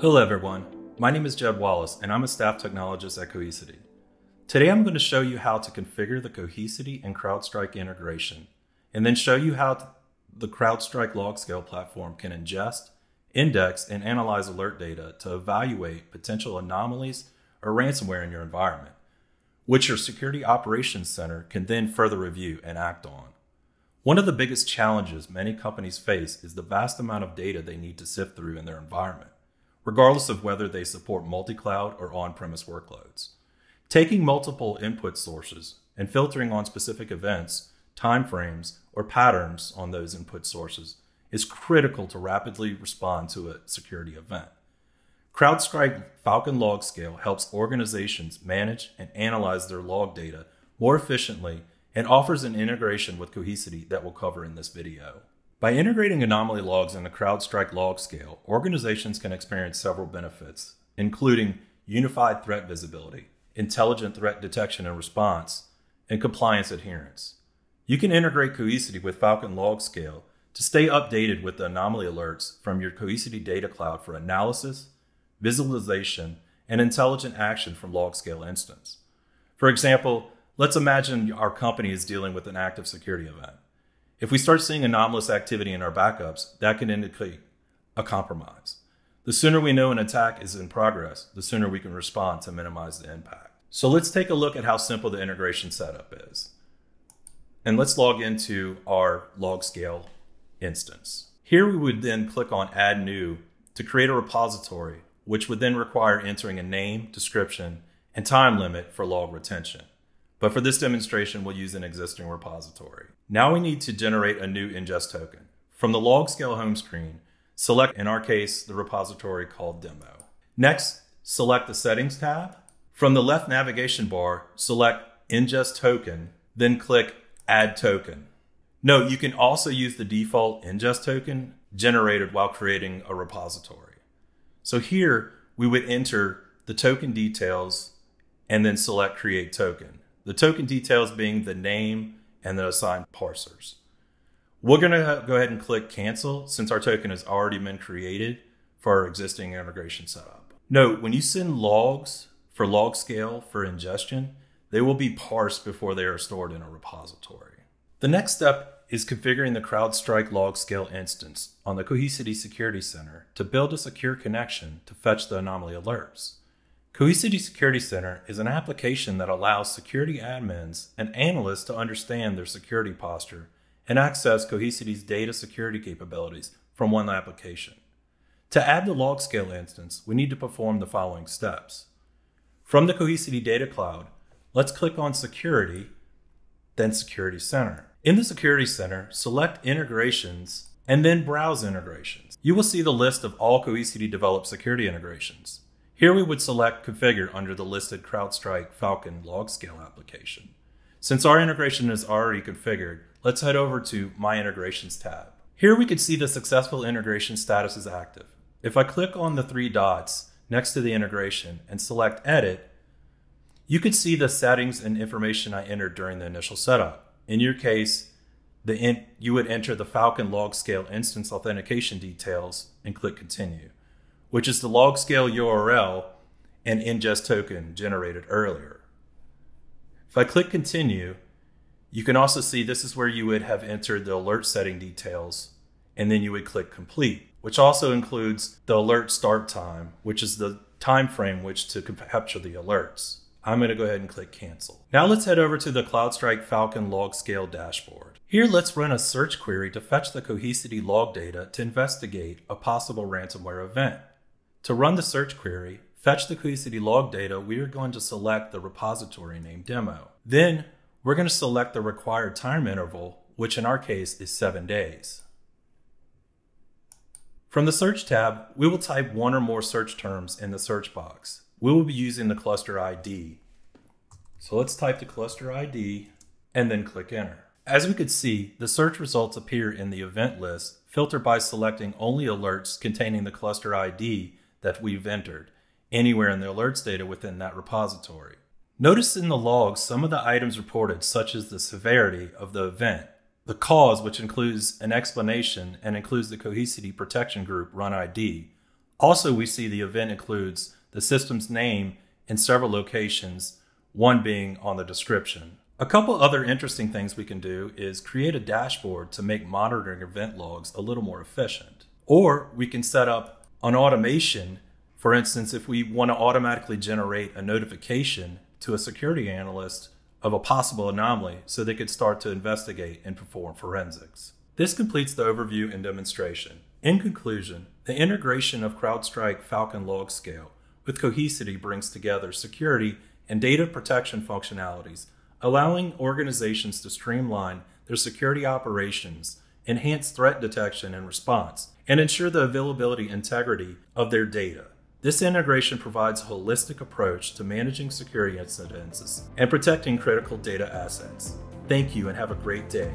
Hello everyone, my name is Jed Wallace and I'm a staff technologist at Cohesity. Today I'm going to show you how to configure the Cohesity and CrowdStrike integration, and then show you how the CrowdStrike LogScale platform can ingest, index, and analyze alert data to evaluate potential anomalies or ransomware in your environment, which your Security Operations Center can then further review and act on. One of the biggest challenges many companies face is the vast amount of data they need to sift through in their environment, regardless of whether they support multi cloud or on premise workloads. Taking multiple input sources and filtering on specific events, timeframes, or patterns on those input sources is critical to rapidly respond to a security event. CrowdStrike Falcon Log Scale helps organizations manage and analyze their log data more efficiently and offers an integration with Cohesity that we'll cover in this video. By integrating anomaly logs in the CrowdStrike log scale, organizations can experience several benefits, including unified threat visibility, intelligent threat detection and response, and compliance adherence. You can integrate Cohesity with Falcon Log Scale to stay updated with the anomaly alerts from your Cohesity Data Cloud for analysis, visualization, and intelligent action from log scale instance. For example, let's imagine our company is dealing with an active security event. If we start seeing anomalous activity in our backups, that can indicate a compromise. The sooner we know an attack is in progress, the sooner we can respond to minimize the impact. So let's take a look at how simple the integration setup is. And let's log into our log scale instance. Here we would then click on add new to create a repository which would then require entering a name, description, and time limit for log retention. But for this demonstration, we'll use an existing repository. Now we need to generate a new ingest token. From the log scale home screen, select, in our case, the repository called demo. Next, select the settings tab. From the left navigation bar, select ingest token, then click add token. Note, you can also use the default ingest token generated while creating a repository. So here we would enter the token details and then select create token. The token details being the name and the assigned parsers. We're going to go ahead and click cancel since our token has already been created for our existing integration setup. Note, when you send logs for log scale for ingestion, they will be parsed before they are stored in a repository. The next step is configuring the CrowdStrike log scale instance on the Cohesity Security Center to build a secure connection to fetch the anomaly alerts. Cohesity Security Center is an application that allows security admins and analysts to understand their security posture and access Cohesity's data security capabilities from one application. To add the log scale instance, we need to perform the following steps. From the Cohesity Data Cloud, let's click on Security, then Security Center. In the Security Center, select Integrations and then Browse Integrations. You will see the list of all Cohesity developed security integrations. Here we would select Configure under the listed CrowdStrike Falcon log scale application. Since our integration is already configured, let's head over to My Integrations tab. Here we can see the successful integration status is active. If I click on the three dots next to the integration and select Edit, you can see the settings and information I entered during the initial setup. In your case, in, you would enter the Falcon log scale instance authentication details and click continue, which is the log scale URL and ingest token generated earlier. If I click continue, you can also see this is where you would have entered the alert setting details and then you would click complete, which also includes the alert start time, which is the time frame which to capture the alerts. I'm going to go ahead and click cancel. Now let's head over to the CrowdStrike Falcon log scale dashboard. Here let's run a search query to fetch the Cohesity log data to investigate a possible ransomware event. To run the search query, fetch the Cohesity log data, we are going to select the repository named demo. Then we're going to select the required time interval, which in our case is seven days. From the search tab, we will type one or more search terms in the search box we will be using the cluster ID. So let's type the cluster ID and then click enter. As we could see, the search results appear in the event list, filtered by selecting only alerts containing the cluster ID that we've entered, anywhere in the alerts data within that repository. Notice in the logs some of the items reported, such as the severity of the event, the cause, which includes an explanation and includes the Cohesity protection group run ID, Also, we see the event includes the system's name in several locations, one being on the description. A couple other interesting things we can do is create a dashboard to make monitoring event logs a little more efficient. Or we can set up an automation. For instance, if we want to automatically generate a notification to a security analyst of a possible anomaly so they could start to investigate and perform forensics. This completes the overview and demonstration. In conclusion, the integration of CrowdStrike Falcon Log Scale with Cohesity brings together security and data protection functionalities allowing organizations to streamline their security operations, enhance threat detection and response, and ensure the availability integrity of their data. This integration provides a holistic approach to managing security incidents and protecting critical data assets. Thank you and have a great day.